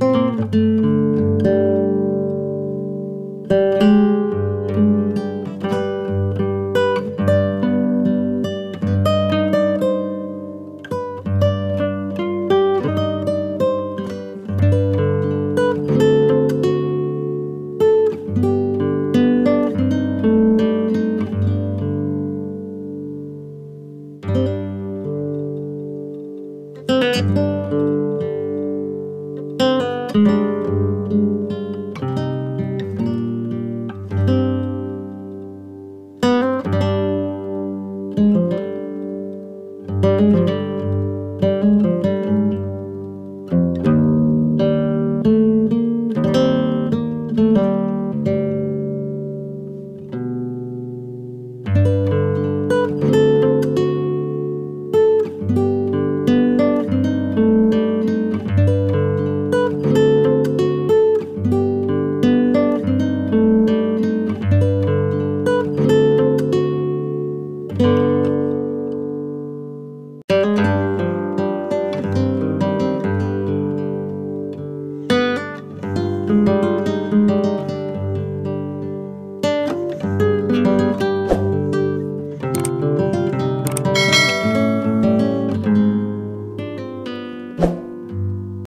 Música